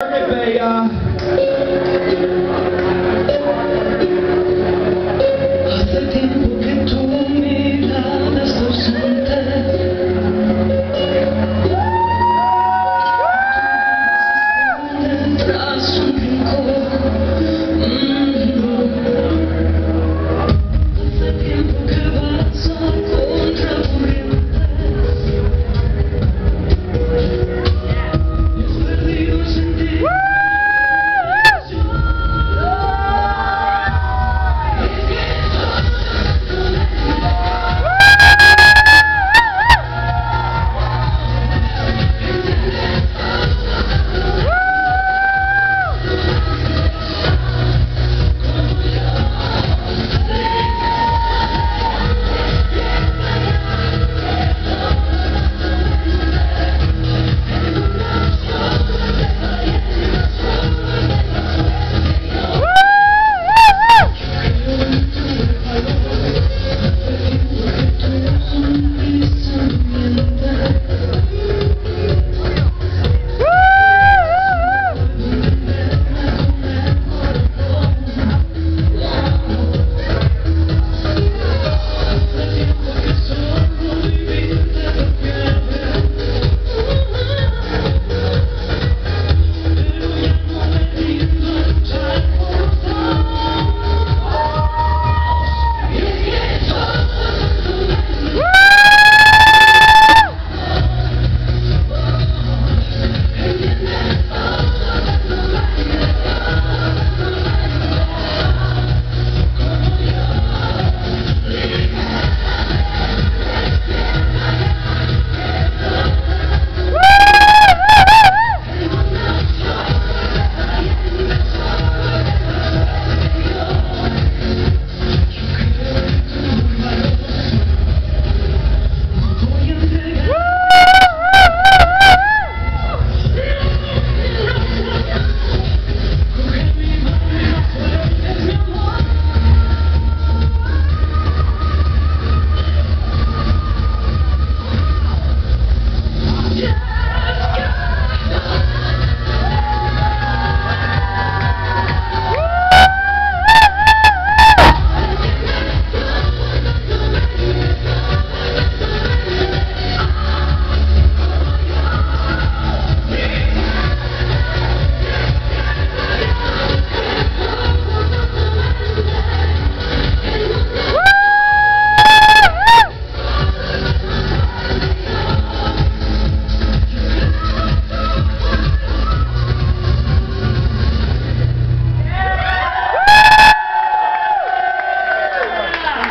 They, uh,